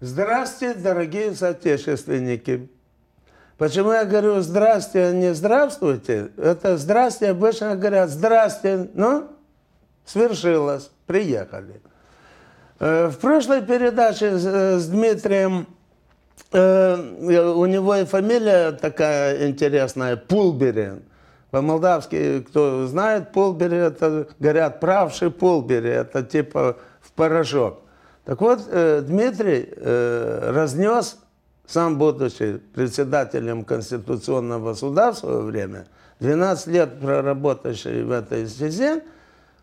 Здравствуйте, дорогие соотечественники. Почему я говорю здрасте, а не здравствуйте? Это здрасте обычно говорят здрасте, ну, свершилось, приехали. Э, в прошлой передаче с Дмитрием, э, у него и фамилия такая интересная, Пулберин. По-молдавски, кто знает, Пулбери, это, говорят, правший Пулбери, это типа в порошок. Так вот, э, Дмитрий э, разнес, сам будучи председателем Конституционного суда в свое время, 12 лет проработавший в этой стезе,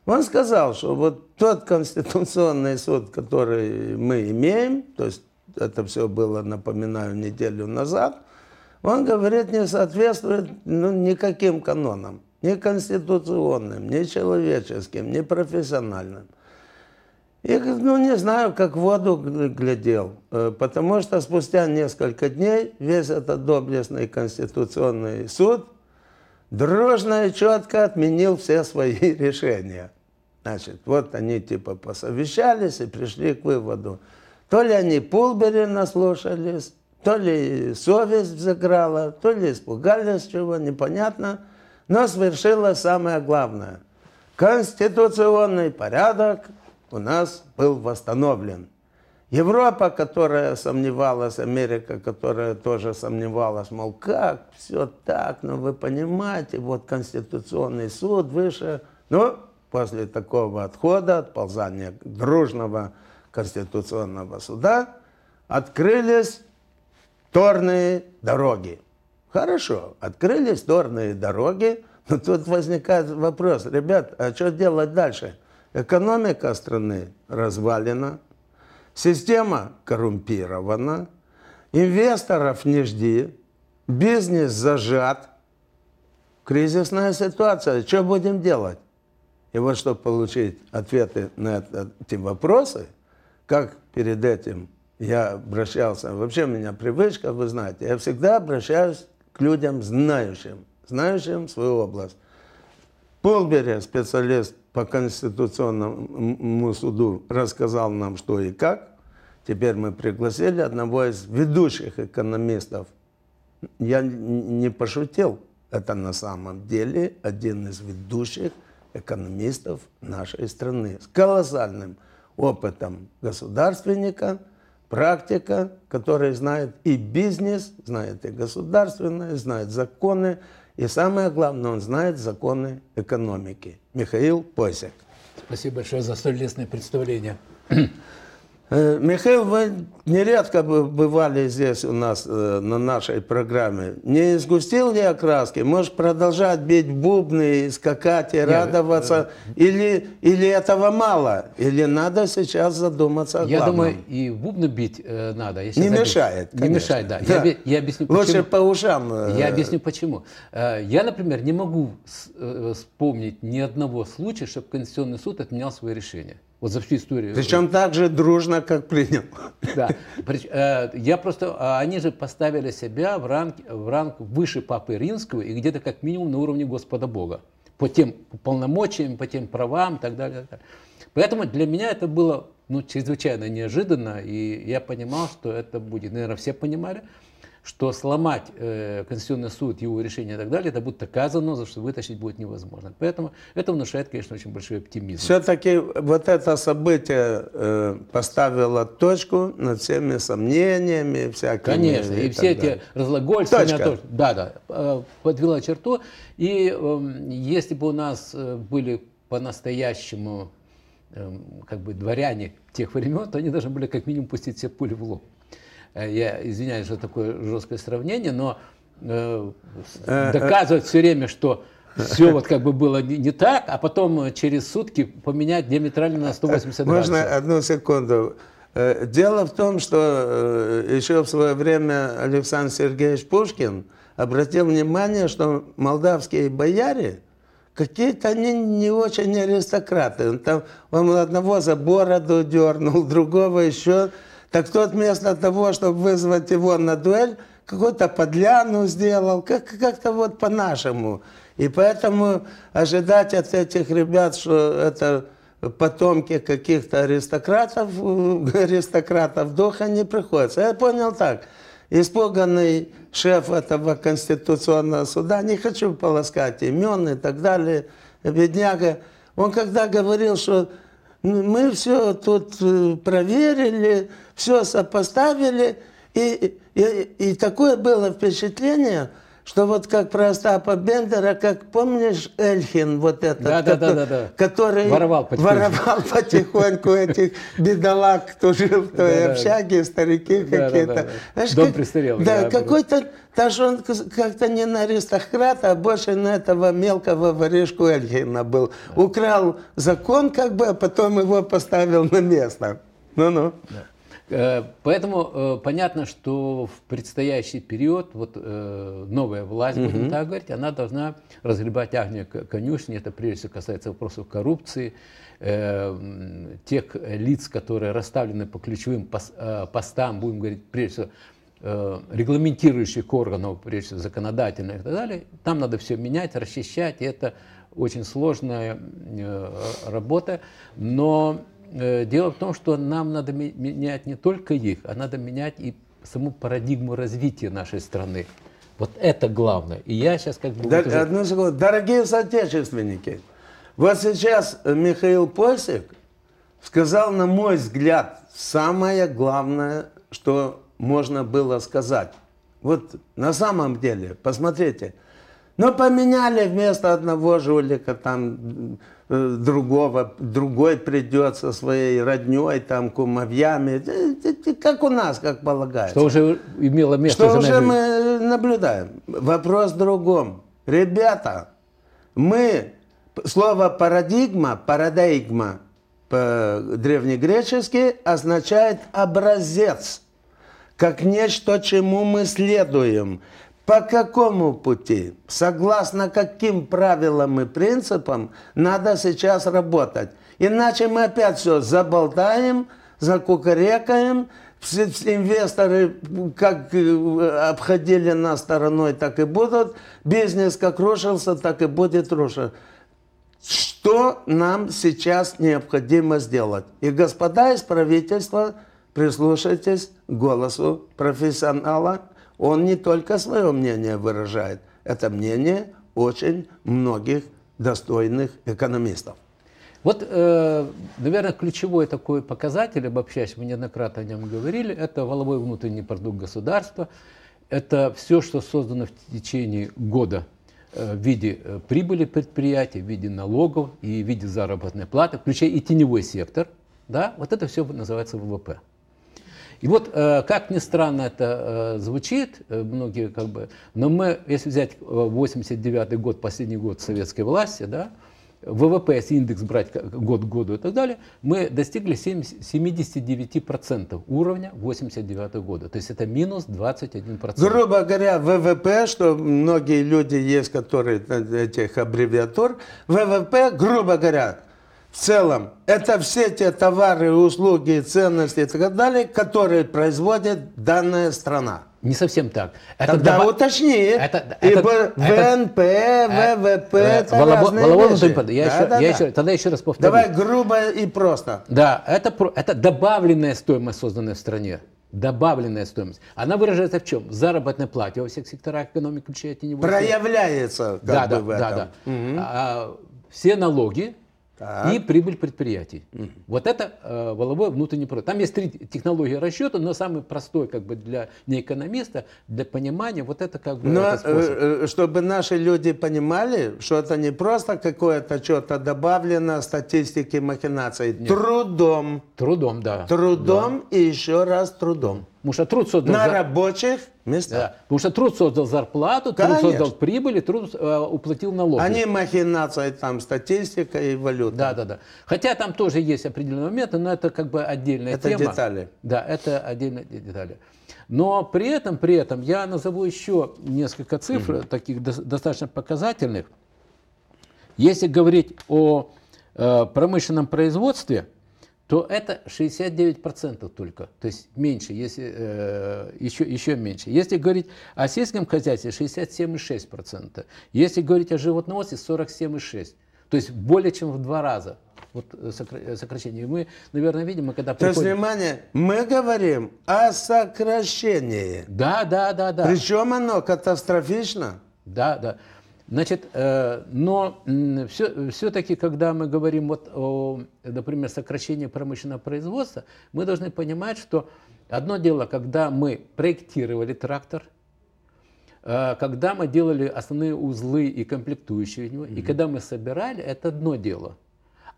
он сказал, что вот тот Конституционный суд, который мы имеем, то есть это все было, напоминаю, неделю назад, он говорит, не соответствует ну, никаким канонам, ни конституционным, ни человеческим, ни профессиональным. И, ну, не знаю, как в воду глядел, э, потому что спустя несколько дней весь этот доблестный конституционный суд дружно и четко отменил все свои решения. Значит, вот они типа посовещались и пришли к выводу. То ли они Пулбери наслушались, то ли совесть взыграла, то ли испугались чего, непонятно. Но свершилось самое главное. Конституционный порядок у нас был восстановлен. Европа, которая сомневалась, Америка, которая тоже сомневалась, мол, как все так, ну вы понимаете, вот Конституционный суд выше. Ну, после такого отхода, отползания дружного Конституционного суда, открылись торные дороги. Хорошо, открылись торные дороги, но тут возникает вопрос, ребят, а что делать дальше? Экономика страны развалена, система коррумпирована, инвесторов не жди, бизнес зажат, кризисная ситуация. Что будем делать? И вот чтобы получить ответы на эти вопросы, как перед этим я обращался, вообще у меня привычка, вы знаете, я всегда обращаюсь к людям знающим, знающим свою область. Полбери, специалист по Конституционному суду рассказал нам, что и как. Теперь мы пригласили одного из ведущих экономистов. Я не пошутил. Это на самом деле один из ведущих экономистов нашей страны с колоссальным опытом государственника, практика, который знает и бизнес, знает и государственное, знает законы, и самое главное, он знает законы экономики. Михаил Посик. Спасибо большое за столь лестное представление. Э, Михаил, вы нередко бывали здесь у нас э, на нашей программе. Не сгустил ли окраски? Можешь продолжать бить бубны, скакать и Нет, радоваться? Э... Или, или этого мало? Или надо сейчас задуматься о Я думаю, и бубны бить э, надо. Если не забить. мешает, конечно. Не мешает, да. да. Я, я объясню, почему. Лучше по ушам. Э... Я объясню, почему. Э, я, например, не могу э, вспомнить ни одного случая, чтобы Конституционный суд отменял свои решения. Вот за всю историю. Причем так же дружно, как принял. Да. Э, я просто, а они же поставили себя в ранг, в ранг выше Папы Римского и где-то как минимум на уровне Господа Бога. По тем полномочиям, по тем правам и так далее. Так далее. Поэтому для меня это было ну, чрезвычайно неожиданно, и я понимал, что это будет. Наверное, все понимали что сломать э, Конституционный суд, его решение и так далее, это будет доказано, за что вытащить будет невозможно. Поэтому это внушает, конечно, очень большой оптимизм. Все-таки вот это событие э, поставило точку над всеми сомнениями, всякими. Конечно, и, и все эти далее. тоже. Да, да, э, подвела черту. И э, если бы у нас э, были по-настоящему э, как бы дворяне тех времен, то они должны были как минимум пустить все пули в лоб. Э, я извиняюсь за такое жесткое сравнение, но э, э доказывать все время, что все вот как бы было не, не так, а потом через сутки поменять диаметрально на 180 градусов. Можно одну секунду? Дело в том, что еще в свое время Александр Сергеевич Пушкин обратил внимание, что молдавские бояре какие-то они не очень аристократы. Он, там, он одного за бороду дернул, другого еще Так тот вместо того, чтобы вызвать его на дуэль, какую-то подляну сделал, как- как-то вот по-нашему. И поэтому ожидать от этих ребят, что это потомки каких-то аристократов, э, аристократов духа не приходится. Я понял так. Испуганный шеф этого конституционного суда, не хочу полоскать имен и так далее, бедняга, он когда говорил, что мы все тут э, проверили, все сопоставили, и, и, и такое было впечатление, что вот как про Остапа Бендера, как помнишь Эльхин, вот этот, Да, да, да, который, да, да. который Воровал потихоньку. воровал потихоньку этих бедолаг, кто жил в той Да, да. общаге, старики Да, да, какие-то. да, да. Знаешь, Дом как- престарелых, Да, да, какой-то, даже он как-то не на аристократа, а больше на этого мелкого воришку Эльхина был. Украл закон, как бы, а потом его поставил на место. Ну-ну. Поэтому э, понятно, что в предстоящий период вот э, новая власть, будем так говорить, она должна разгребать огня конюшни. Это прежде всего касается вопросов коррупции, э, тех лиц, которые расставлены по ключевым пос- э, постам, будем говорить, прежде всего, э, регламентирующих органов, прежде всего законодательных и так далее. Там надо все менять, расчищать, и это очень сложная э, работа, но э, дело в том, что нам надо менять не только их, а надо менять и саму парадигму развития нашей страны. Вот это главное. И я сейчас как бы... Да, вот уже- одну секунду. Дорогие соотечественники, вот сейчас э, Михаил Посик сказал, на мой взгляд, самое главное, что можно было сказать. Вот на самом деле, посмотрите, ну поменяли вместо одного жулика там э, другого, другой придет со своей родней, там, кумовьями, Э, э, э, как у нас, как полагается. что уже имело место Что уже мы наблюдаем? Вопрос в другом. Ребята, мы, слово парадигма, парадигма по-древнегречески означает образец, как нечто, чему мы следуем. По какому пути, согласно каким правилам и принципам надо сейчас работать. Иначе мы опять все заболтаем, закукарекаем, инвесторы как э, обходили нас стороной, так и будут. Бизнес как рушился, так и будет рушиться. Что нам сейчас необходимо сделать? И, господа из правительства, прислушайтесь к голосу профессионала. Он не только свое мнение выражает, это мнение очень многих достойных экономистов. Вот, э, наверное, ключевой такой показатель, обобщаясь, мы неоднократно о нем говорили, это воловой внутренний продукт государства. Это все, что создано в течение года э, в виде э, прибыли предприятий, в виде налогов и в виде заработной платы, включая и теневой сектор. Да? Вот это все называется ВВП. И вот, э, как ни странно это э, звучит, э, многие как бы, но мы, если взять э, 89 год, последний год советской власти, да, ВВП, если индекс брать год к году и так далее, мы достигли 70 79% уровня 89 года. То есть это минус 21%. Грубо говоря, ВВП, что многие люди есть, которые этих аббревиатур, ВВП, грубо говоря, в целом, это все те товары, услуги, ценности и так далее, которые производит данная страна. Не совсем так. Это Тогда доба- уточни. Это- Ибо это- ВНП, ВВП, Э, это волобо- разные воловой вещи. продукт. Я Да, еще- да, я да. еще- тогда еще раз повторю. Давай грубо и просто. Да, это, это добавленная стоимость, созданная в стране. Добавленная стоимость. Она выражается в чем? В заработной плате во всех секторах экономики, включая сектор. Проявляется как Да, бы да, в да, этом. да. А, все налоги Так. и прибыль предприятий. Вот это э, воловой внутренний продукт. Там есть три технологии расчета, но самый простой как бы для неэкономиста, для понимания, вот это как бы Но способ. э, э, чтобы наши люди понимали, что это не просто какое-то что-то добавлено статистики махинаций. Трудом. Трудом, да. Трудом и еще раз трудом. Потому что труд создал... На за- рабочих местах. Да. Потому что труд создал зарплату, труд Конечно. создал прибыль, труд э, уплатил налоги. Они махинации, там статистика и валюта. Да, да, да. Хотя там тоже есть определенные моменты, но это как бы отдельная Это тема. детали. Да, это отдельные де- детали. Но при этом, при этом я назову еще несколько цифр, таких дос- достаточно показательных. Если говорить о э, промышленном производстве, то это 69% только, то есть меньше, если, э, еще, еще меньше. Если говорить о сельском хозяйстве, 67,6%. Если говорить о животноводстве, 47,6%. То есть более чем в два раза вот э, э, сокращение. Мы, наверное, видим, мы когда приходим... То есть, внимание, мы говорим о сокращении. Да, да, да, да. Причем оно катастрофично. Да, да. Значит, э, но все, все-таки, когда мы говорим вот о, например, сокращении промышленного производства, мы должны понимать, что одно дело, когда мы проектировали трактор, э, когда мы делали основные узлы и комплектующие в него, mm-hmm. и когда мы собирали, это одно дело.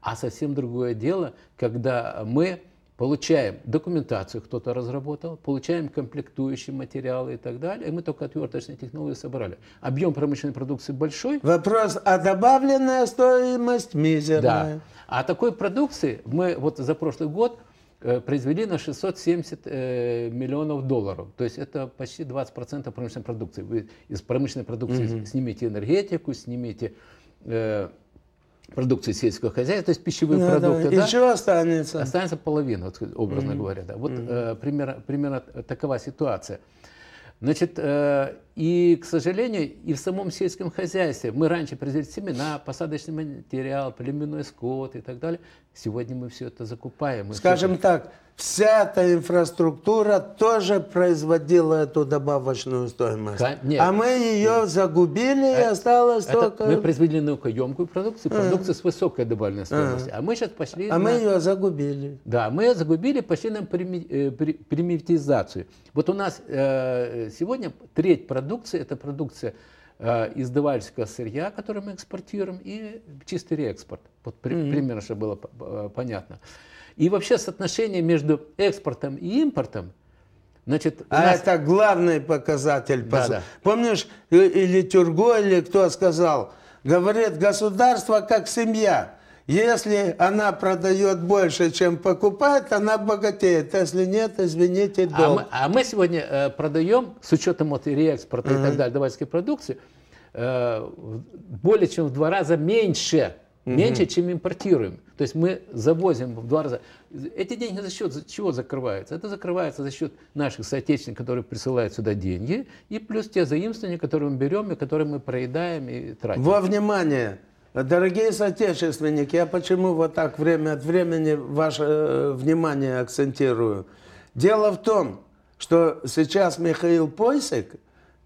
А совсем другое дело, когда мы получаем документацию, кто-то разработал, получаем комплектующие материалы и так далее, и мы только отверточные технологии собрали. Объем промышленной продукции большой. Вопрос, а добавленная стоимость мизерная. Да. А такой продукции мы вот за прошлый год э, произвели на 670 э, миллионов долларов. То есть это почти 20% промышленной продукции. Вы из промышленной продукции угу. снимите энергетику, снимите э, продукции сельского хозяйства, то есть пищевые да, продукты. Да. И что останется? Останется половина, вот, образно mm-hmm. говоря. Да. Вот mm-hmm. э, примерно, примерно такова ситуация. Значит, э, и, к сожалению, и в самом сельском хозяйстве мы раньше производили семена, посадочный материал, племенной скот и так далее. Сегодня мы все это закупаем. Скажем это... так, вся эта инфраструктура тоже производила эту добавочную стоимость. Нет, а мы ее нет. загубили, и осталось это только... Мы производили наукоемкую продукцию, продукцию а. с высокой добавленной стоимостью. А. а мы сейчас пошли... А на... мы ее загубили. Да, мы ее загубили, пошли на э, примитивизацию. Вот у нас э, сегодня треть продукции, это продукция э, издавательского сырья, который мы экспортируем, и чистый реэкспорт. Вот при, mm-hmm. примерно, чтобы было э, понятно. И вообще соотношение между экспортом и импортом, значит... А нас... это главный показатель. Да, да. Помнишь, или Тюрго, или кто сказал, говорит, государство как семья. Если она продает больше, чем покупает, она богатеет. Если нет, извините, долг. А мы, а мы сегодня э, продаем, с учетом вот реэкспорта uh-huh. и так далее, давайской продукции, э, более чем в два раза меньше, меньше, чем импортируем. То есть мы завозим в два раза. Эти деньги за счет чего закрываются? Это закрывается за счет наших соотечественников, которые присылают сюда деньги, и плюс те заимствования, которые мы берем и которые мы проедаем и тратим. Во внимание! Дорогие соотечественники, я почему вот так время от времени ваше э, внимание акцентирую? Дело в том, что сейчас Михаил Пойсик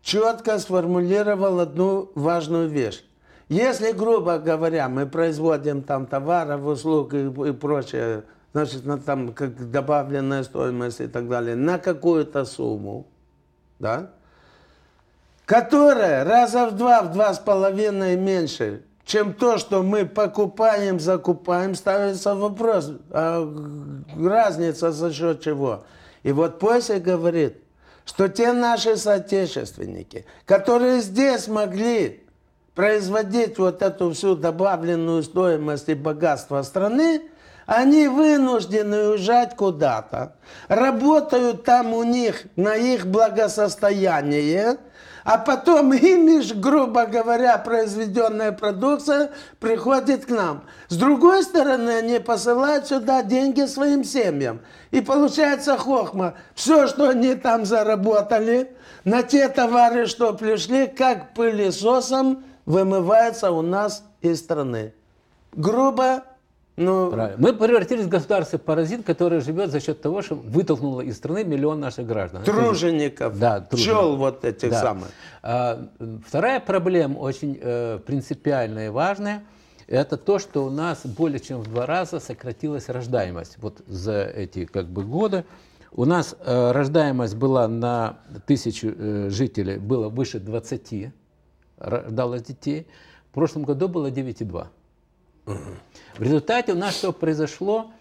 четко сформулировал одну важную вещь. Если, грубо говоря, мы производим там товаров, услуг и, и прочее, значит, на, там как добавленная стоимость и так далее, на какую-то сумму, да, которая раза в два, в два с половиной меньше, чем то, что мы покупаем, закупаем, ставится вопрос, а разница за счет чего. И вот Пойся говорит, что те наши соотечественники, которые здесь могли производить вот эту всю добавленную стоимость и богатство страны, они вынуждены уезжать куда-то, работают там у них на их благосостояние, а потом ими же, грубо говоря, произведенная продукция приходит к нам. С другой стороны, они посылают сюда деньги своим семьям. И получается хохма. Все, что они там заработали, на те товары, что пришли, как пылесосом вымывается у нас из страны. Грубо ну, Правильно. Мы превратились в государство-паразит, которое живет за счет того, что вытолкнуло из страны миллион наших граждан. Тружеников, да, пчел вот этих да. самых. А, вторая проблема, очень э, принципиальная и важная, это то, что у нас более чем в два раза сократилась рождаемость. Вот за эти как бы, годы у нас э, рождаемость была на тысячу э, жителей, было выше 20 рождалось детей. В прошлом году было 9,2. В результате у нас что произошло?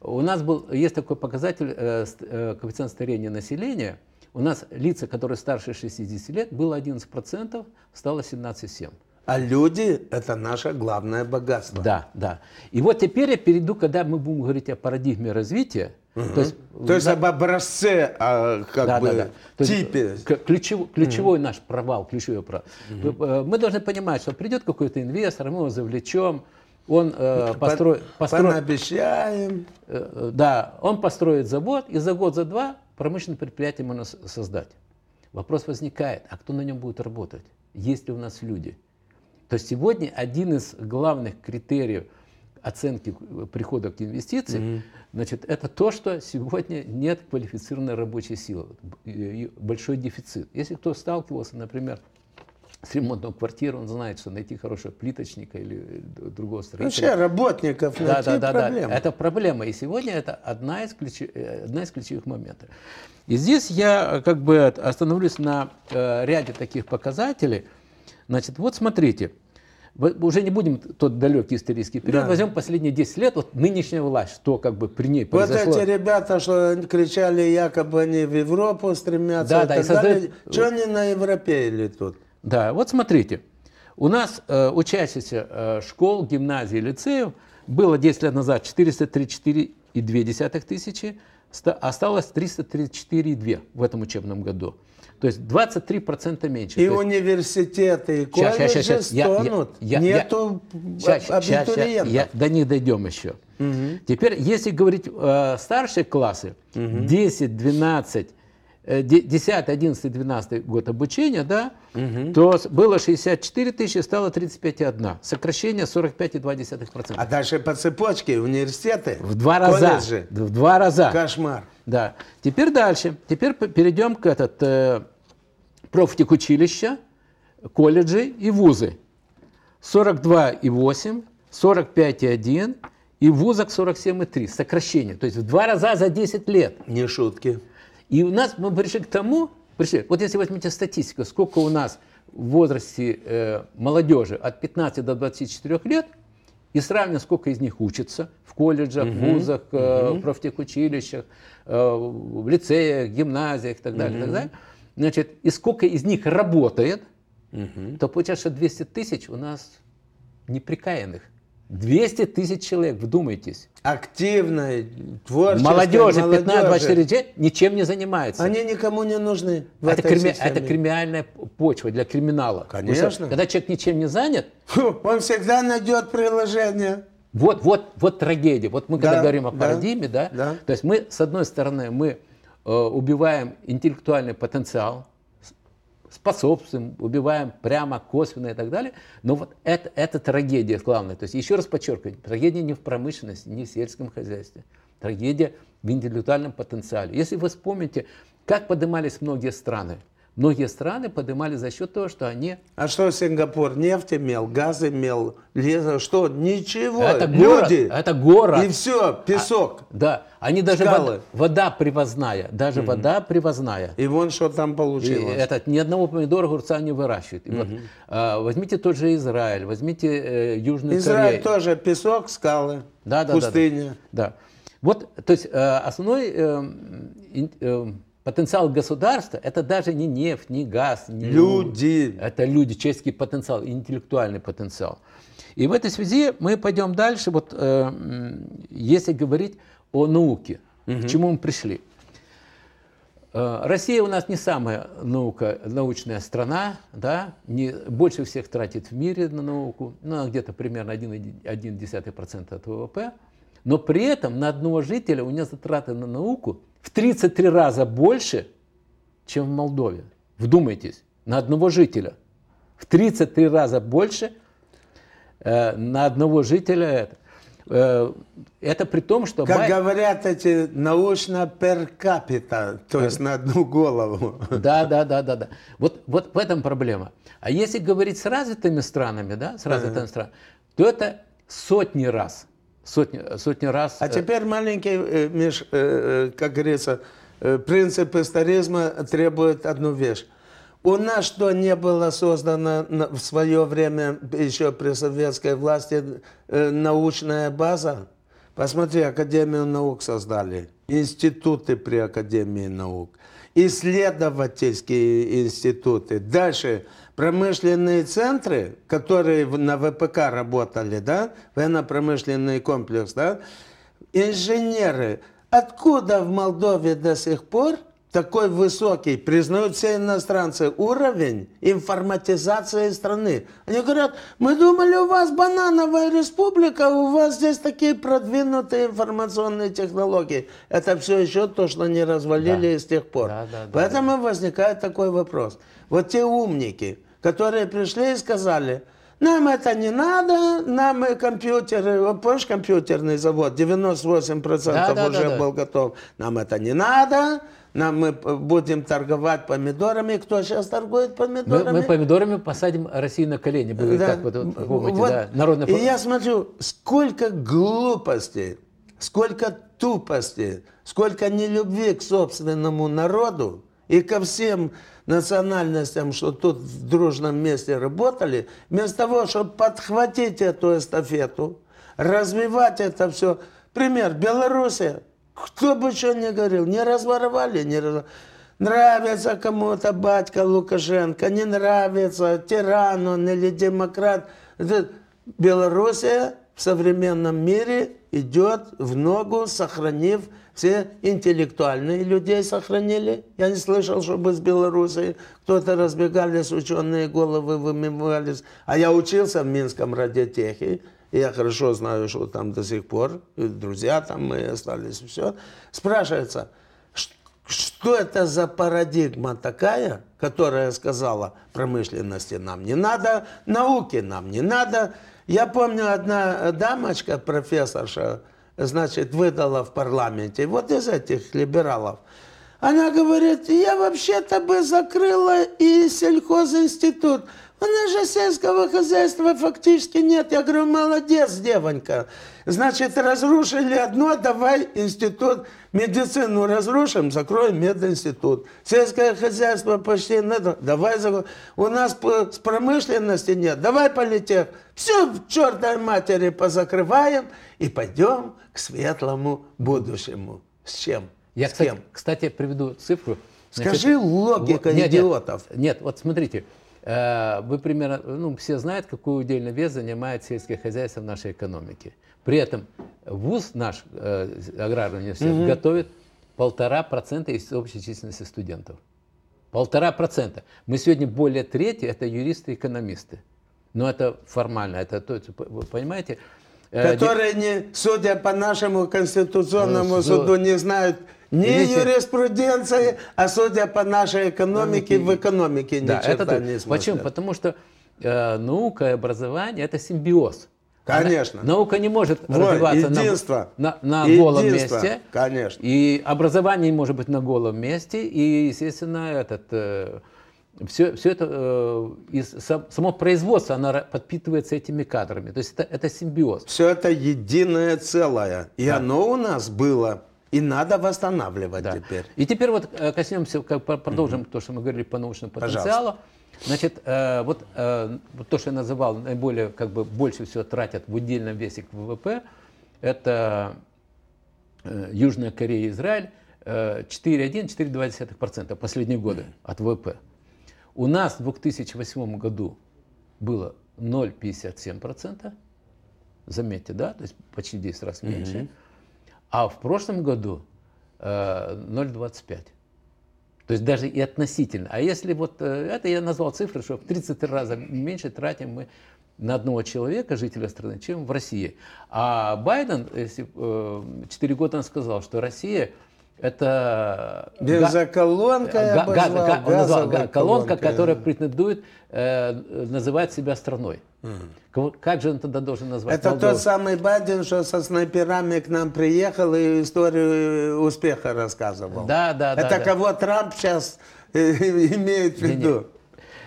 У нас был, есть такой показатель э, э, коэффициент старения населения. У нас лица, которые старше 60 лет, было 11%, стало 17,7%. А люди – это наше главное богатство. Да, да. И вот теперь я перейду, когда мы будем говорить о парадигме развития. Угу. То есть, То есть да, об образце, а, как да, бы, да, да. типе. Ключевой, ключевой угу. наш провал, ключевой провал. Угу. Мы должны понимать, что придет какой-то инвестор, мы его завлечем, он э, построит... построит Понаобещаем. э, да, он построит завод, и за год, за два промышленное предприятие можно создать. Вопрос возникает, а кто на нем будет работать? Есть ли у нас люди? То есть сегодня один из главных критериев оценки э, прихода к инвестициям, значит, это то, что сегодня нет квалифицированной рабочей силы, большой дефицит. Если кто сталкивался, например, с ремонтом квартиры, он знает, что найти хорошего плиточника или э, другого строителя. Вообще работников найти да, да, да. проблема. Это проблема. И сегодня это одна из, ключи- э, одна из ключевых моментов. И здесь я э, как бы остановлюсь на э, ряде таких показателей. Значит, вот смотрите. Вы- Уже не будем тот далекий исторический период, Да. возьмем последние 10 лет, вот нынешняя власть, что как бы при ней Вот произошло. эти ребята, что кричали, якобы они в Европу стремятся Да, и да, так и создают- далее. Что они на Европе тут? Да, вот смотрите, у нас э, учащихся э, школ, гимназий, лицеев было 10 лет назад 434,2 тысячи, ста- осталось 334,2 в этом учебном году. То есть 23% меньше. И есть- университеты, и Щас, колледжи щас, щас, я- стонут. я- я- Нету Щас, щас, щас, абитуриентов. я- до них дойдем еще. Теперь, если говорить э, старшие классы, 10, 12, э, де- 10, 11, 12 год обучения, да, то с- было 64 тысячи, стало 35,1. Сокращение 45,2%. А дальше по цепочке университеты, в два раза. колледжи. В два раза. Кошмар. Да. Теперь дальше. Теперь перейдем к этот, э, профтехучилища, колледжи и вузы. 42,8, 45,1 и в вузах 47,3. Сокращение. То есть в два раза за 10 лет. Не шутки. И у нас мы пришли к тому, пришли, вот если возьмете статистику, сколько у нас в возрасте э, молодежи от 15 до 24 лет, и сравним, сколько из них учатся в колледжах, вузах, э, в профтехучилищах, э, в лицеях, гимназиях и так далее, и так далее, значит, и сколько из них работает, то получается, что 200 тысяч у нас неприкаянных. 200 тысяч человек, вдумайтесь. Активной, творческой Молодежи молодежи. 15-24 лет ничем не занимается. Они никому не нужны в это, этой крими- это криминальная почва для криминала. Потому что Конечно. когда человек ничем не занят, Фу, Он всегда найдет приложение. вот, вот, вот трагедия. Вот мы когда Да, говорим о да, парадигме, да, да. то есть мы, с одной стороны, мы э, убиваем интеллектуальный потенциал, способствуем, убиваем прямо, косвенно и так далее, но вот это, это трагедия главная. То есть еще раз подчеркиваю, трагедия не в промышленности, не в сельском хозяйстве, трагедия в интеллектуальном потенциале. Если вы вспомните, как поднимались многие страны, многие страны поднимались за счет того, что они А что Сингапур? Нефть имел, газ имел, лес, что? Ничего. Это город, Люди. это город. И все, песок. Да, они даже Скалы. вода, вода привозная, даже вода привозная. И вон что там И получилось. этот, ни одного помидора, огурца не выращивают. И вот, а, возьмите тот же Израиль, возьмите э, Южную Израиль Корею. тоже песок, скалы, Да, да, да, пустыня. Да. Вот, то есть э, основной э, э, потенциал государства это даже не нефть, не газ, не Люди. Это люди, человеческий потенциал, интеллектуальный потенциал. И в этой связи мы пойдем дальше. Вот, э, если говорить о науке, к чему мы пришли. Э, Россия у нас не самая наука, научная страна, да, не, больше всех тратит в мире на науку, ну, где-то примерно 1,1% от ВВП, но при этом на одного жителя у нее затраты на науку в 33 раза больше, чем в Молдове. Вдумайтесь, на одного жителя. В 33 раза больше э, на одного жителя. Это, Э, это при том, что... Как Бай- говорят эти научно пер капита, то есть на одну голову. Да, да, да, да, да. Вот, вот в этом проблема. А если говорить с развитыми странами, да, с развитыми странами, то это сотни раз. Сотни, сотни раз. А э, теперь маленький, э, Миш, э, как говорится, принцип историзма требует одну вещь. У нас что не было создано в свое время, еще при советской власти, научная база? Посмотри, Академию наук создали, институты при Академии наук, исследовательские институты. Дальше промышленные центры, которые на ВПК работали, да, военно-промышленный комплекс, да, инженеры. Откуда в Молдове до сих пор такой высокий, признают все иностранцы, уровень информатизации страны. Они говорят, мы думали, у вас банановая республика, у вас здесь такие продвинутые информационные технологии. Это все еще то, что не развалили Да. с тех пор. Да, да, да, Поэтому возникает такой вопрос. Вот те умники, которые пришли и сказали, нам это не надо, нам и компьютеры, помнишь компьютерный завод, 98% Да, да, уже да, да. был готов, нам это не надо, нам мы будем торговать помидорами. Кто сейчас торгует Мы, помидорами? мы помидорами посадим Россию на колени. Вы Да. как вот, помните, Вот. да? Народный И я смотрю, сколько глупости, сколько тупости, сколько нелюбви к собственному народу и ко всем национальностям, что тут в дружном месте работали, вместо того, чтобы подхватить эту эстафету, развивать это все. Пример, Белоруссия. Кто бы что ни говорил, не разворовали, не раз... Нравится кому-то батька Лукашенко, не нравится, тиран он или демократ. Белоруссия в современном мире идет в ногу, сохранив все интеллектуальные людей сохранили. Я не слышал, чтобы из Белоруссии кто-то разбегались, ученые головы вымывались. А я учился в Минском радиотехе. Я хорошо знаю, что там до сих пор, друзья там мы остались, все. Спрашивается, что это за парадигма такая, которая сказала промышленности нам не надо, науки нам не надо. Я помню, одна дамочка, профессорша, значит, выдала в парламенте, вот из этих либералов, она говорит, я вообще-то бы закрыла и сельхозинститут. У нас же сельского хозяйства фактически нет. Я говорю, молодец, девонька. Значит, разрушили одно, давай институт медицину разрушим, закроем мединститут. Сельское хозяйство почти надо, давай закроем. У нас с промышленности нет, давай политех. Все в чертой матери позакрываем и пойдем к светлому будущему. С чем? Я, с кстати, кем? кстати, приведу цифру. Скажи, логика нет, нет, идиотов. Нет, вот смотрите, вы примерно, ну, все знают, какой удельный вес занимает сельское хозяйство в нашей экономике. При этом ВУЗ наш, э, аграрный университет, готовит полтора процента из общей численности студентов. Полтора процента. Мы сегодня более трети, это юристы и экономисты. Но это формально, это, то понимаете? Э, которые, не, судя по нашему конституционному Ну, суду, не знают ни Видите? юриспруденции, а судя по нашей экономике, в экономике ни Да, черта это то- не смыслят. Почему? Потому что э, наука и образование это симбиоз. Конечно. Она- наука не может Вот, развиваться на- единство. на, на, голом Единство, месте. конечно. И образование может быть на голом месте. И, естественно, этот, все, все это, э, сам- само производство, оно подпитывается этими кадрами. То есть это, это симбиоз. Все это единое целое. И оно у нас было. И надо восстанавливать Да. теперь. И теперь вот э, коснемся, как продолжим то, что мы говорили по научному Пожалуйста. потенциалу. Значит, э, вот, э, вот то, что я называл наиболее, как бы больше всего тратят в удельном весе к ВВП, это э, Южная Корея и Израиль, э, 4,1-4,2% последние годы от ВВП. У нас в 2008 году было 0,57%, заметьте, да, то есть почти в 10 раз меньше. А в прошлом году э, 0,25. То есть даже и относительно. А если вот, э, это я назвал цифры, что в 30 раза меньше тратим мы на одного человека, жителя страны, чем в России. А Байден, если 4 года он сказал, что Россия это га- Бензоколонка га- бы га- га- он назвал га- колонка, колонка. которая претендует э, называть себя страной. Кого- Как же он тогда должен назвать Это Молдову? тот самый Байден, что со снайперами к нам приехал и историю успеха рассказывал. Да, да, да, Это да. кого Трамп сейчас имеет в виду.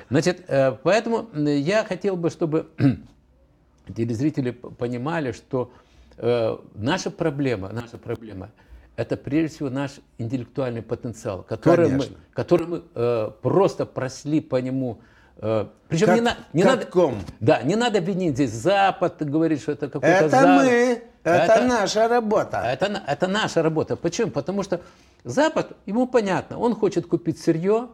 Значит, э, поэтому э, я хотел бы, чтобы телезрители понимали, что э, наша проблема, наша проблема, это прежде всего наш интеллектуальный потенциал, который мы, Конечно. который мы э, просто просли по нему. э, причем Как не, на- не надо, катком. да, не надо винить здесь Запад, говорить, что это какой-то Это Запад. мы, это, наша работа. Это, это наша работа. Почему? Потому что Запад, ему понятно, он хочет купить сырье,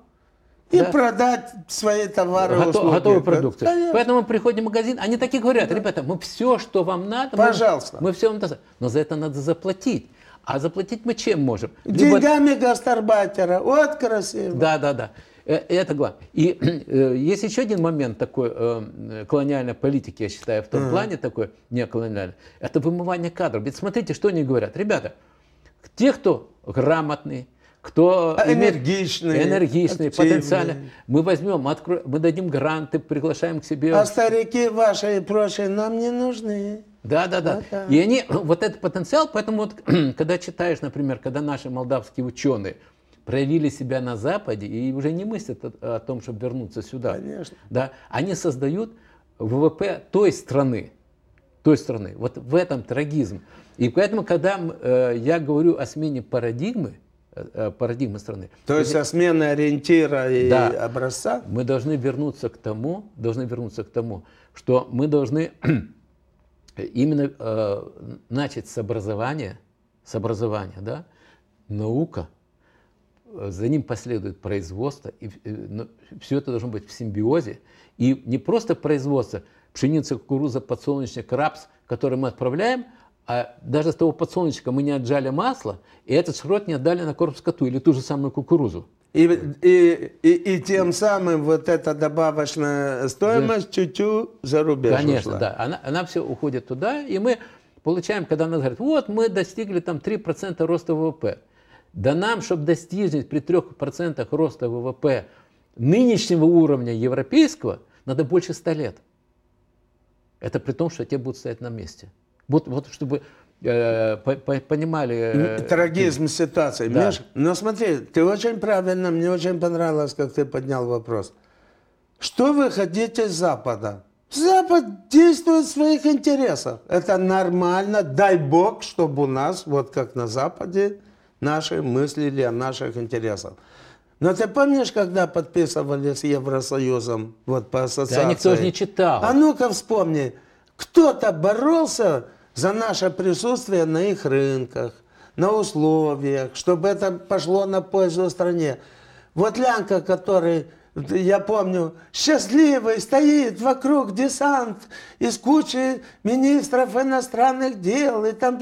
И да. продать свои товары и Гото- услуги. готовую продукцию. Конечно. Поэтому мы приходим в магазин, они такие говорят, ребята, мы все, что вам надо, мы- Пожалуйста. мы, все вам даем. Но за это надо заплатить. А заплатить мы чем можем? Либо... Деньгами гастарбайтера. Вот красиво. Да, да, да. Э, это главное. И э, есть еще один момент такой э, колониальной политики, я считаю, в том mm. плане такой неоколониальный. Это вымывание кадров. Ведь смотрите, что они говорят. Ребята, те, кто грамотный, кто а энергичный, энергичный, потенциальный. Мы возьмем, откро... мы дадим гранты, приглашаем к себе. А старики ваши и прочие нам не нужны. Да, да, да. Вот, да. И они, вот этот потенциал, поэтому вот, когда читаешь, например, когда наши молдавские ученые проявили себя на Западе и уже не мыслят о, о том, чтобы вернуться сюда. Конечно. Да, они создают ВВП той страны, той страны. Вот в этом трагизм. И поэтому, когда э, я говорю о смене парадигмы, э, э парадигмы страны. То есть о смене ориентира и да, образца? Мы должны вернуться к тому, должны вернуться к тому, что мы должны именно э, начать с образования, с образования, да, наука, Э, за ним последует производство, и э, все это должно быть в симбиозе. И не просто производство, пшеница, кукуруза, подсолнечник, рапс, который мы отправляем, а даже с того подсолнечника мы не отжали масло, и этот шрот не отдали на корм скоту или ту же самую кукурузу. И, и, и, и тем самым вот эта добавочная стоимость чуть-чуть за рубеж Конечно, ушла. да. Она, она все уходит туда, и мы получаем, когда нас говорят, вот мы достигли там 3% роста ВВП. Да нам, чтобы достигнуть при 3% роста ВВП нынешнего уровня европейского, надо больше 100 лет. Это при том, что те будут стоять на месте. Вот, вот чтобы э, по, по, понимали... Э, Трагизм ситуации. Да. Миш, но смотри, ты очень правильно, мне очень понравилось, как ты поднял вопрос. Что вы хотите с Запада? Запад действует в своих интересах. Это нормально. Дай Бог, чтобы у нас, вот как на Западе, наши мыслили о наших интересах. Но ты помнишь, когда подписывали с Евросоюзом вот по ассоциации? Да никто же не читал. А ну-ка вспомни, кто-то боролся за наше присутствие на их рынках, на условиях, чтобы это пошло на пользу стране. Вот Лянка, который я помню, счастливый стоит вокруг десант из кучи министров иностранных дел. И, там,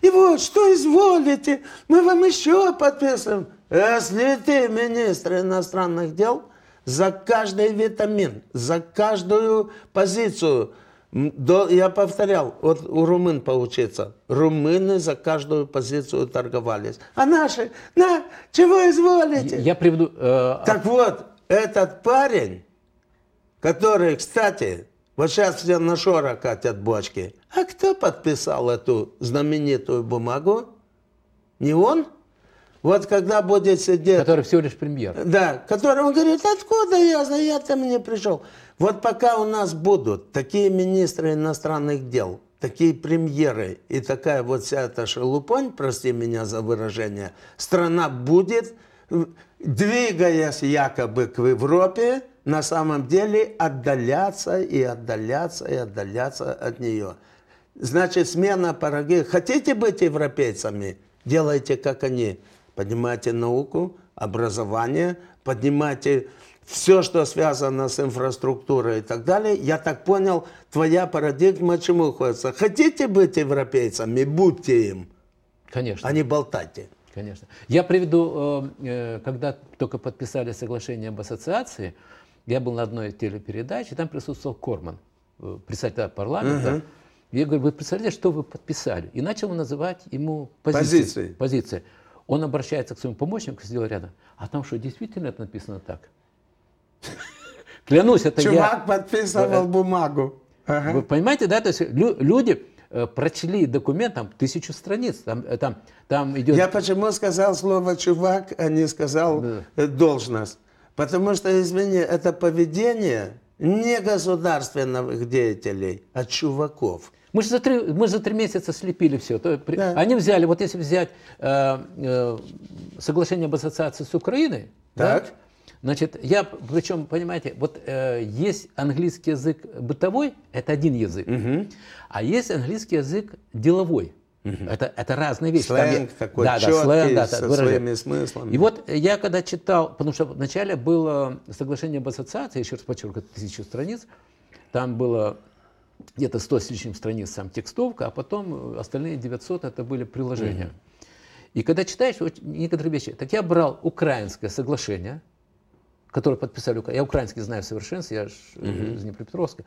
и вот, что изволите, мы вам еще подписываем. Если ты министр иностранных дел, за каждый витамин, за каждую позицию, я повторял, вот у румын поучиться. Румыны за каждую позицию торговались. А наши, на, чего изволите? Я приведу... Э, так вот, этот парень, который, кстати, вот сейчас все на Шора катят бочки. А кто подписал эту знаменитую бумагу? Не он? Вот когда будет сидеть... Который всего лишь премьер. Да, который, он говорит, откуда я знаю, я там не пришел. Вот пока у нас будут такие министры иностранных дел, такие премьеры и такая вот вся эта шелупонь, прости меня за выражение, страна будет двигаясь якобы к Европе, на самом деле отдаляться и отдаляться и отдаляться от нее. Значит, смена пороги. Хотите быть европейцами? Делайте, как они. Поднимайте науку, образование, поднимайте все, что связано с инфраструктурой и так далее. Я так понял, твоя парадигма чему уходится? Хотите быть европейцами? Будьте им. Конечно. А не болтайте. Конечно. Я приведу, э, э, когда только подписали соглашение об ассоциации, я был на одной телепередаче, там присутствовал Корман, э, председатель парламента. Угу. Я говорю, вы представляете, что вы подписали? И начал называть ему позиции. Позиции. позиции. Он обращается к своему помощнику, сидел рядом. А там что, действительно это написано так? Клянусь, это Чувак я... Чувак подписывал бумагу. Вы понимаете, да? То есть люди Э, прочли документ, там тысячу страниц, там, э, там, там идет... Я почему сказал слово «чувак», а не сказал да. Э, «должность»? Потому что, извини, это поведение не государственных деятелей, а чуваков. Мы же за три, мы за три месяца слепили все. То, да. Они взяли, вот если взять э, э, соглашение об ассоциации с Украиной, так. Да, Значит, я, причем, понимаете, вот э, есть английский язык бытовой, это один язык, угу. а есть английский язык деловой. Угу. Это, это разные вещи. Сленг Там, такой да, четкий, да, сленг, да, со своими смыслами. И вот я когда читал, потому что вначале было соглашение об ассоциации, еще раз подчеркиваю, тысячу страниц, там было где-то 100 с лишним страниц сам текстовка, а потом остальные 900 это были приложения. Угу. И когда читаешь вот некоторые вещи, так я брал украинское соглашение, которое подписали, я украинский знаю в совершенстве, я же угу. из Днепропетровска,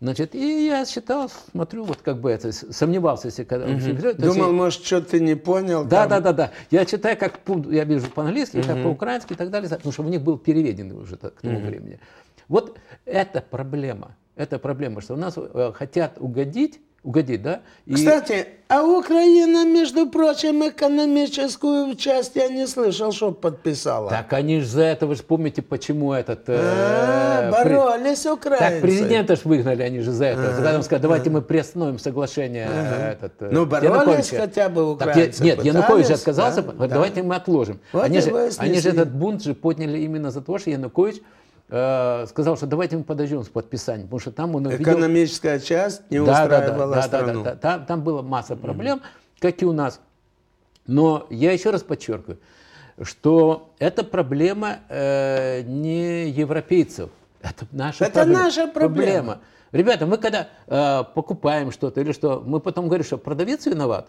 Значит, и я считал, смотрю, вот как бы это, сомневался, если когда... Угу. Думал, я... может, что ты не понял? Да, там... да, да, да. Я читаю, как я вижу по-английски, угу. как по-украински и так далее, потому что у них был переведен уже к тому угу. времени. Вот это проблема. Это проблема, что у нас э, хотят угодить угодить, да? И... Кстати, а Украина, между прочим, экономическую часть я не слышал, что подписала. Так они же за это, вы же помните, почему этот... Э, а, боролись при... украинцы. Так президента же выгнали, они же за это. А, Когда он сказал, давайте мы приостановим соглашение. А, этот, э, ну, боролись Януковича. хотя бы украинцы. Так, нет, пытались, Янукович отказался, да, давайте да. мы отложим. Вот они, же, они же этот бунт же подняли именно за то, что Янукович Э, сказал, что давайте мы подождем с подписанием, потому что там он увидел... Экономическая часть не да, устраивала да, да, страну. Да, да, да. Там, там была масса проблем, mm-hmm. как и у нас. Но я еще раз подчеркиваю, что эта проблема э, не европейцев, это наша это проблема. наша проблема. проблема. Ребята, мы когда э, покупаем что-то или что, мы потом говорим, что продавец виноват.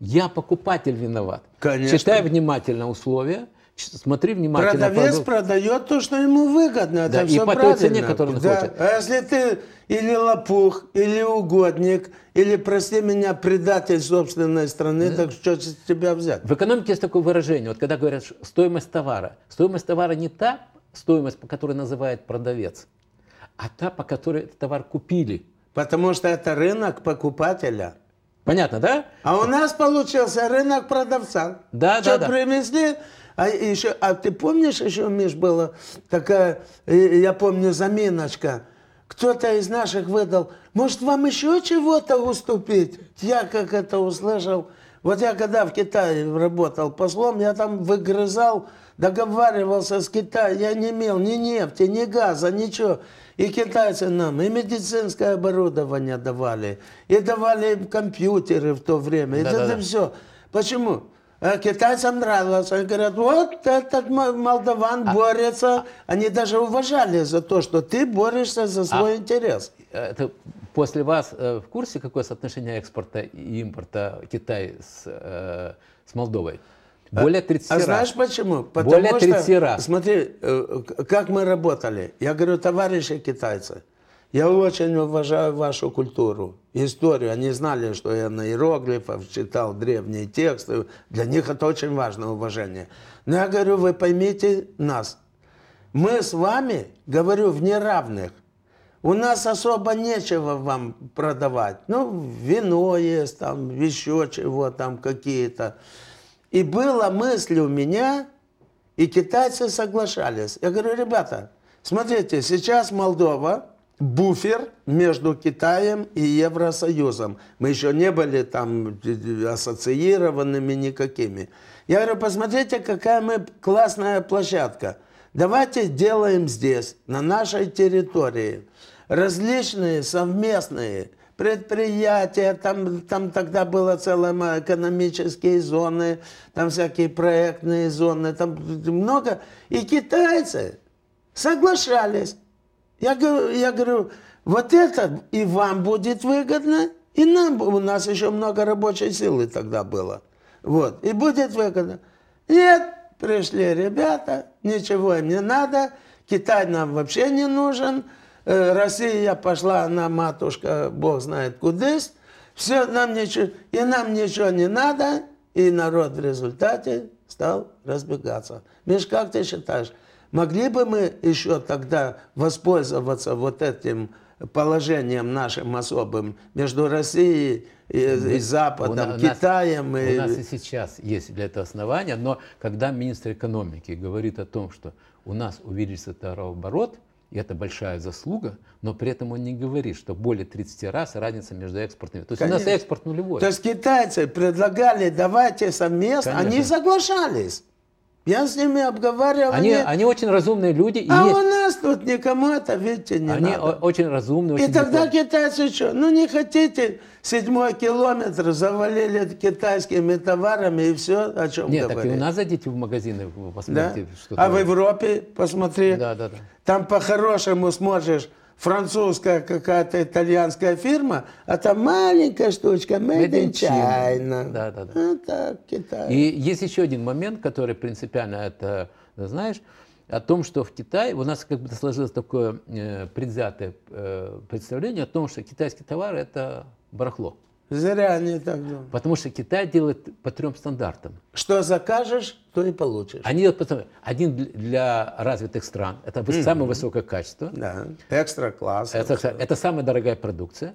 Я покупатель виноват. Конечно. Читай внимательно условия, смотри внимательно. Продавец продает то, что ему выгодно. Да, и по той цене, которую он да. хочет. А если ты или лопух, или угодник, или, прости меня, предатель собственной страны, да. так что с тебя взять? В экономике есть такое выражение, вот когда говорят стоимость товара. Стоимость товара не та стоимость, по которой называет продавец, а та, по которой этот товар купили. Потому что это рынок покупателя. Понятно, да? А у нас получился рынок продавца. Да, что да, да. принесли, а еще, а ты помнишь еще, Миш, была такая, э, я помню, заминочка. Кто-то из наших выдал, может, вам еще чего-то уступить? Я как это услышал. Вот я когда в Китае работал послом, я там выгрызал, договаривался с Китаем. Я не имел ни нефти, ни газа, ничего. И китайцы нам и медицинское оборудование давали, и давали компьютеры в то время. И да, это да, все. Почему? А китайцам нравилось. Они говорят, вот этот молдаван а, борется. А, Они даже уважали за то, что ты борешься за свой а, интерес. Это после вас э, в курсе, какое соотношение экспорта и импорта Китая с, э, с Молдовой? Более 30 а, раз. А знаешь почему? Потому Более 30 что, раз. Смотри, э, как мы работали. Я говорю, товарищи китайцы, я очень уважаю вашу культуру, историю. Они знали, что я на иероглифах читал древние тексты. Для них это очень важное уважение. Но я говорю, вы поймите нас. Мы с вами, говорю, в неравных. У нас особо нечего вам продавать. Ну, вино есть, там, еще чего там какие-то. И была мысль у меня, и китайцы соглашались. Я говорю, ребята, смотрите, сейчас Молдова буфер между Китаем и Евросоюзом. Мы еще не были там ассоциированными никакими. Я говорю, посмотрите, какая мы классная площадка. Давайте делаем здесь, на нашей территории, различные совместные предприятия, там, там тогда было целые экономические зоны, там всякие проектные зоны, там много. И китайцы соглашались. Я говорю, я говорю, вот это и вам будет выгодно, и нам, у нас еще много рабочей силы тогда было. Вот, и будет выгодно. Нет, пришли ребята, ничего им не надо, Китай нам вообще не нужен, э, Россия пошла на матушка, бог знает куда, все, нам ничего, и нам ничего не надо, и народ в результате стал разбегаться. Миш, как ты считаешь, Могли бы мы еще тогда воспользоваться вот этим положением нашим особым между Россией и, и Западом, у Китаем? Нас, и... У нас и сейчас есть для этого основания, но когда министр экономики говорит о том, что у нас увеличится товарооборот, и это большая заслуга, но при этом он не говорит, что более 30 раз разница между экспортными. То есть Конечно. у нас экспорт нулевой. То есть китайцы предлагали, давайте совместно, Конечно. они соглашались. Я с ними обговаривал. Они, они очень разумные люди. А есть... у нас тут никому это, видите, не они надо. очень разумные. Очень и тогда неплохо. китайцы что? Ну не хотите, седьмой километр завалили китайскими товарами и все, о чем Нет, говорить. так и у нас зайдите в магазины, посмотрите. Да? Что а в Европе, посмотри, да, да, да. там по-хорошему сможешь французская какая-то итальянская фирма, а там маленькая штучка, made, in China. Да, да, да. А так, Китай. И есть еще один момент, который принципиально это, знаешь, о том, что в Китае у нас как бы сложилось такое э, предвзятое э, представление о том, что китайский товар это барахло. Зря они так думают. Потому что Китай делает по трем стандартам. Что закажешь, то и получишь. Они один для- развитых стран, это выс- самое высокое качество, Да, экстра класс. это, это самая дорогая продукция.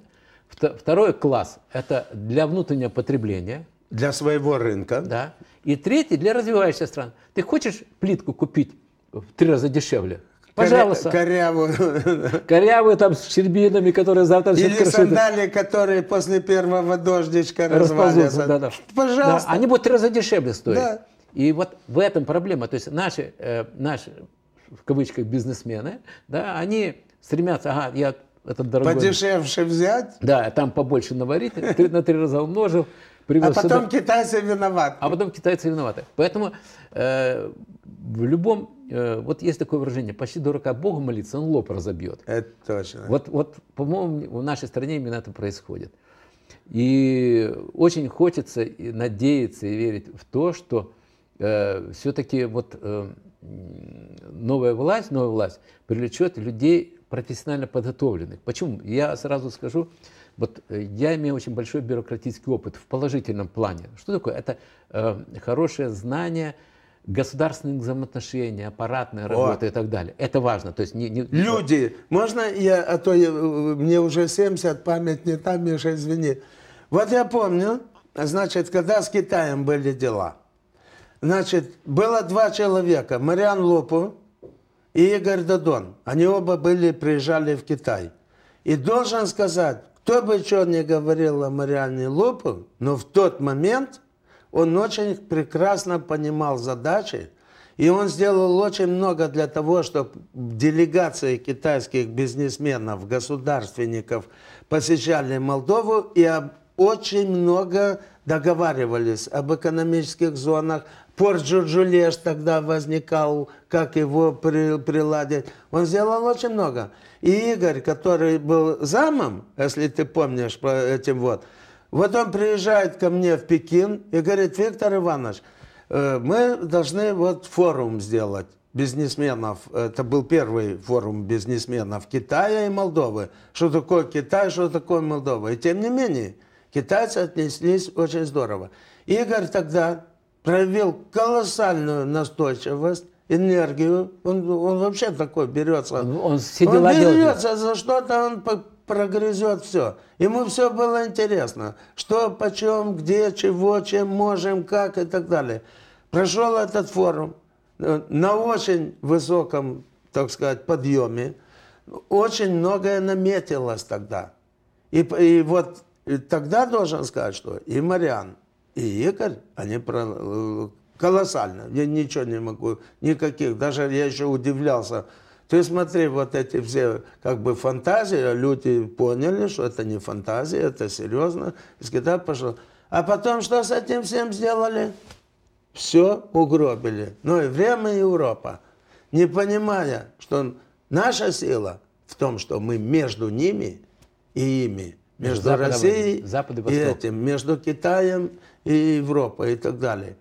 Вто- Второй класс это для внутреннего потребления, Для своего рынка. да. И третий для развивающихся стран. Ты хочешь плитку купить в три раза дешевле? Пожалуйста. Коря- Корявую. Корявые там с щербинами, которые завтра Или крыши- сандалии, которые после первого дождичка развалятся. Да, да. Пожалуйста. Да, они будут три раза дешевле стоить. Да. И вот в этом проблема. То есть наши, э, наши в кавычках, бизнесмены, да, они стремятся, ага, я этот дорогой... Подешевше взять, Да, там побольше наварить, на три раза умножил, а потом сюда. китайцы виноваты. А потом китайцы виноваты. Поэтому э, в любом, э, вот есть такое выражение, почти дурака Богу молиться, он лоб разобьет. Это точно. Вот, вот, по-моему, в нашей стране именно это происходит. И очень хочется и надеяться и верить в то, что все-таки вот э, новая власть, новая власть привлечет людей профессионально подготовленных. Почему? Я сразу скажу, вот э, я имею очень большой бюрократический опыт в положительном плане. Что такое? Это э, хорошее знание государственных взаимоотношений, аппаратная работа и так далее. Это важно. То есть не, не- Люди, можно я, а то я, э, мне уже 70, память не та, Миша, извини. Вот я помню, значит, когда с Китаем были дела, значит, было два человека, Мариан Лопу и Игорь Додон. Они оба были, приезжали в Китай. И должен сказать, кто бы что ни говорил о Мариане Лопу, но в тот момент он очень прекрасно понимал задачи, и он сделал очень много для того, чтобы делегации китайских бизнесменов, государственников посещали Молдову и очень много договаривались об экономических зонах. Порт Джурджулеш тогда возникал, как его при- приладить. Он сделал очень много. И Игорь, который был замом, если ты помнишь по этим вот, вот он приезжает ко мне в Пекин и говорит, Виктор Иванович, э, мы должны вот форум сделать бизнесменов. Это был первый форум бизнесменов Китая и Молдовы. Что такое Китай, что такое Молдова. И тем не менее, китайцы отнеслись очень здорово. Игорь тогда проявил колоссальную настойчивость, энергию. Он, он вообще такой берется. Он- он дела делает. берется за что-то, он прогрызет все. Ему все было интересно. Что, почем, где, чего, чем можем, как и так далее. Прошел этот форум э, на очень высоком, так сказать, подъеме. Очень многое наметилось тогда. И, и вот и тогда должен сказать, что и Мариан, и Игорь, они про, э, колоссально. Я ничего не могу, никаких. Даже я еще удивлялся. Ты смотри, вот эти все как бы фантазии, люди поняли, что это не фантазия, это серьезно. Из Китая пошло. А потом что с этим всем сделали? Все угробили. Ну и время и Европа. Не понимая, что наша сила в том, что мы между ними и ими, между Западом Россией Запад и и этим, между Китаем и Европой и так далее.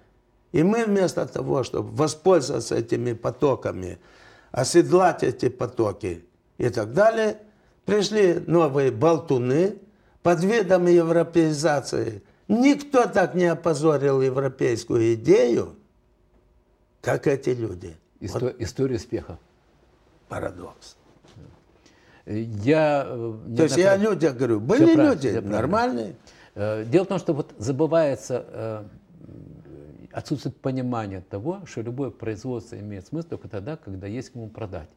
И мы вместо того, чтобы воспользоваться этими потоками, оседлать эти потоки и так далее, пришли новые болтуны под видом европеизации. Никто так не опозорил европейскую идею, как эти люди. Исто- История успеха. Парадокс. Я, э, То есть я о людях говорю, были правильно, люди правильно. нормальные. Э, Дело в том, что вот забывается, э, отсутствует понимание того, что любое производство имеет смысл только тогда, когда есть кому продать.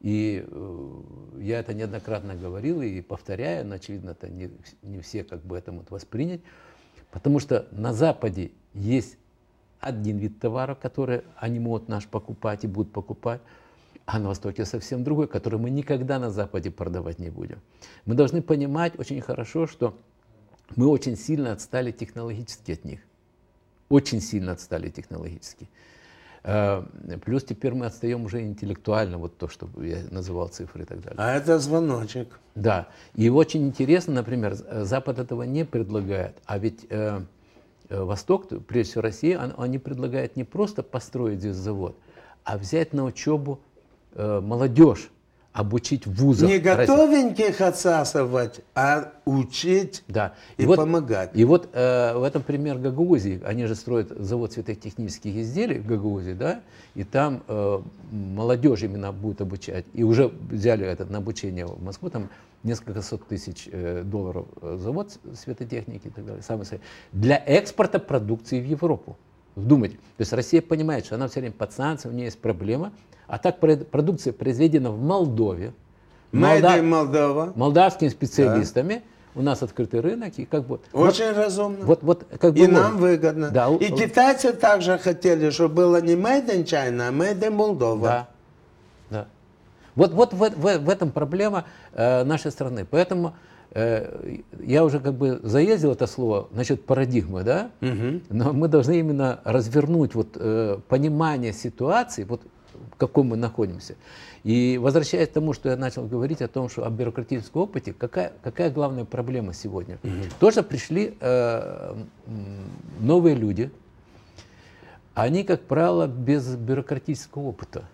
И э, я это неоднократно говорил и повторяю, но очевидно это не, не все как бы это могут воспринять, потому что на Западе есть один вид товаров, который они могут наш покупать и будут покупать, а на Востоке совсем другой, который мы никогда на Западе продавать не будем. Мы должны понимать очень хорошо, что мы очень сильно отстали технологически от них. Очень сильно отстали технологически. Э, плюс теперь мы отстаем уже интеллектуально, вот то, что я называл цифры и так далее. А это звоночек. Да. И очень интересно, например, Запад этого не предлагает, а ведь э, э Восток, прежде всего Россия, он, они предлагают не просто построить здесь завод, а взять на учебу э, молодежь обучить в вузах. Не готовеньких отсасывать, а учить да. и, и вот, помогать. И вот э, в этом пример Гагаузии. Они же строят завод светотехнических изделий в Гагаузии, да, и там э, молодежь именно будет обучать. И уже взяли это на обучение в Москву, там несколько сот тысяч э, долларов э, завод светотехники и так далее. Самый, для экспорта продукции в Европу. Вдумайте. То есть Россия понимает, что она все время под санкциями, у нее есть проблема, а так продукция произведена в Молдове. Молда... Молдова. Молдавскими специалистами. Да. У нас открытый рынок, и как бы... Очень вот, разумно. Вот, вот, как бы и вот. нам выгодно. Да. И китайцы также хотели, чтобы было не made in China, а made in Moldova. Да. да. Вот, вот в, в, в этом проблема э, нашей страны. Поэтому я уже как бы заездил это слово насчет парадигмы, да? Угу. Но мы должны именно развернуть вот э, понимание ситуации, вот в каком мы находимся. И возвращаясь к тому, что я начал говорить о том, что о бюрократическом опыте, какая, какая главная проблема сегодня? Угу. Тоже пришли э, новые люди, они, как правило, без бюрократического опыта.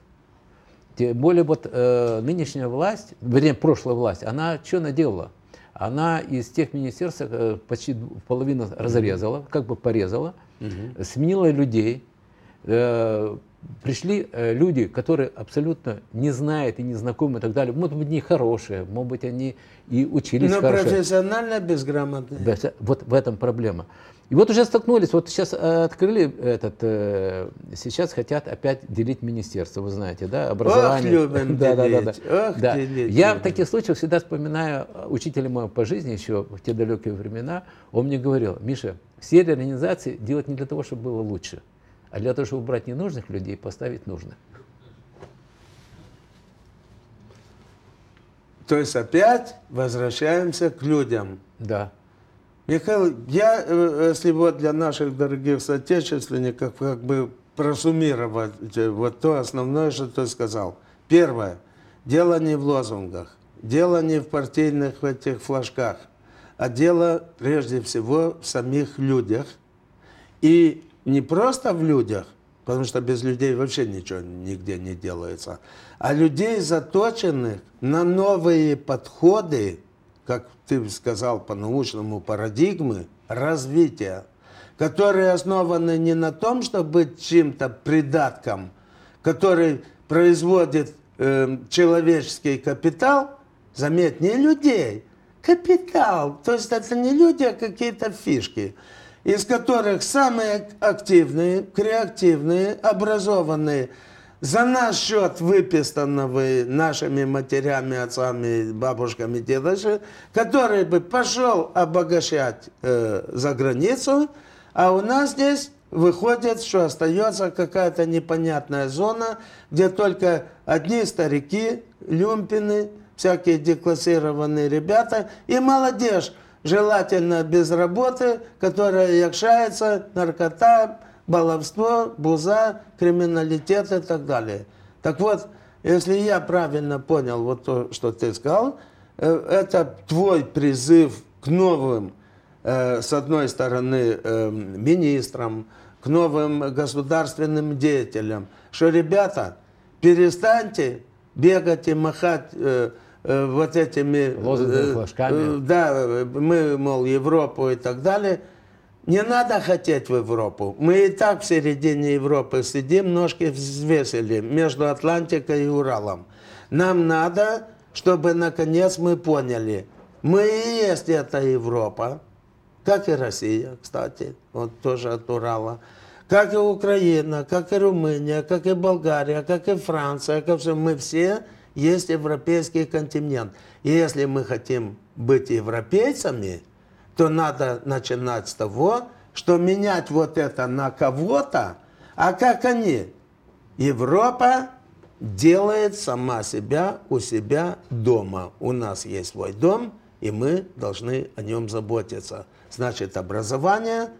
Тем более вот э, нынешняя власть, вернее, прошлая власть, она что наделала? Она из тех министерств э, почти половину разрезала, как бы порезала, угу. сменила людей, э, пришли э, люди, которые абсолютно не знают и не знакомы и так далее. Может быть, они хорошие, может быть, они и учились Но хорошо. профессионально безграмотные. Да, вот в этом проблема. И вот уже столкнулись, вот сейчас э, открыли этот, э, сейчас хотят опять делить министерство, вы знаете, да, образование. Ох, любим да, да, да, да. Ох, да. Делить, Я в таких случаях всегда вспоминаю учителя моего по жизни еще в те далекие времена. Он мне говорил, Миша, все реорганизации делать не для того, чтобы было лучше, а для того, чтобы убрать ненужных людей, поставить нужных. То есть опять возвращаемся к людям. Да. Михаил, я, э, если вот для наших дорогих соотечественников как бы просуммировать э, вот то основное, что ты сказал. Первое. Дело не в лозунгах, дело не в партийных этих флажках, а дело прежде всего в самих людях. И не просто в людях, потому что без людей вообще ничего нигде не делается, а людей, заточенных на новые подходы, как ты сказал по-научному, парадигмы развития, которые основаны не на том, чтобы быть чем-то придатком, который производит э, человеческий капитал, заметь, не людей, капитал. То есть это не люди, а какие-то фишки из которых самые активные, креативные, образованные, за наш счет выпистанного нашими матерями, отцами, бабушками, дедушками, который бы пошел обогащать э, за границу, а у нас здесь выходит, что остается какая-то непонятная зона, где только одни старики, люмпины, всякие деклассированные ребята и молодежь, желательно без работы, которая якшается, наркота, баловство, буза, криминалитет и так далее. Так вот, если я правильно понял вот то, что ты сказал, э, это твой призыв к новым, э, с одной стороны, э, министрам, к новым государственным деятелям, что, ребята, перестаньте бегать и махать вот этими... Лозунгами, э, флажками. Э, да, мы, мол, Европу и так далее. Не надо хотеть в Европу. Мы и так в середине Европы сидим, ножки взвесили между Атлантикой и Уралом. Нам надо, чтобы наконец мы поняли, мы и есть эта Европа, как и Россия, кстати, вот тоже от Урала, как и Украина, как и Румыния, как и Болгария, как и Франция, как все, мы все есть европейский континент. И если мы хотим быть европейцами, то надо начинать с того, что менять вот это на кого-то, а как они? Европа делает сама себя у себя дома. У нас есть свой дом, и мы должны о нем заботиться. Значит, образование,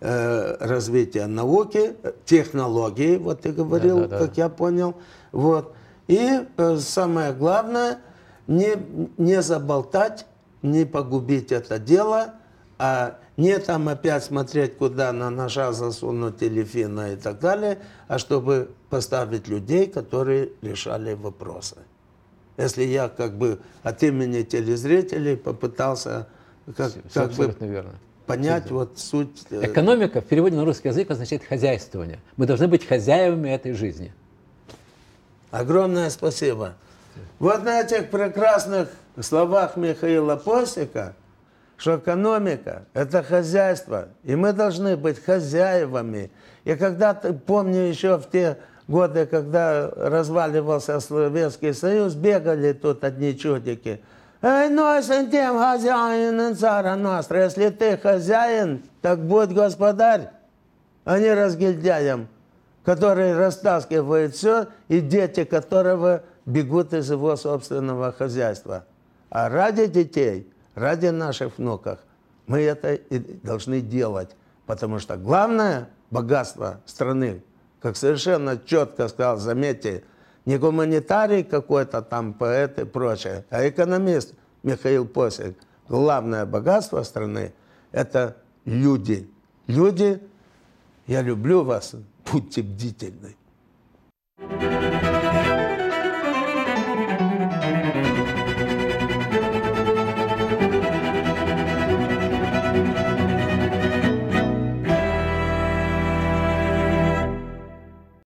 э, развития науки, технологий, вот ты говорил, Да, да, да. как я понял. Вот. И э, самое главное, не, не заболтать, не погубить это дело, а не там опять смотреть, куда на ножа засунуть или фина и так далее, а чтобы поставить людей, которые решали вопросы. Если я как бы от имени телезрителей попытался как, Всё как бы абсолютно верно. понять вот суть. э, Экономика в переводе на русский язык означает хозяйствование. Мы должны быть хозяевами этой жизни. Огромное спасибо. Вот на этих прекрасных словах Михаила Постика, что экономика – это хозяйство, и мы должны быть хозяевами. И когда, ты помню еще в те годы, когда разваливался Советский Союз, бегали тут одни чудики. Эй, носим тем хозяин цара Ностра. Если ты хозяин, так будь господарь, а не разгильдяем который растаскивает все, и дети которого бегут из его собственного хозяйства. А ради детей, ради наших внуков, мы это и должны делать. Потому что главное богатство страны, как совершенно четко сказал, заметьте, не гуманитарий какой-то там, поэт и прочее, а экономист Михаил Посик. Главное богатство страны – это люди. Люди, я люблю вас, будьте бдительны.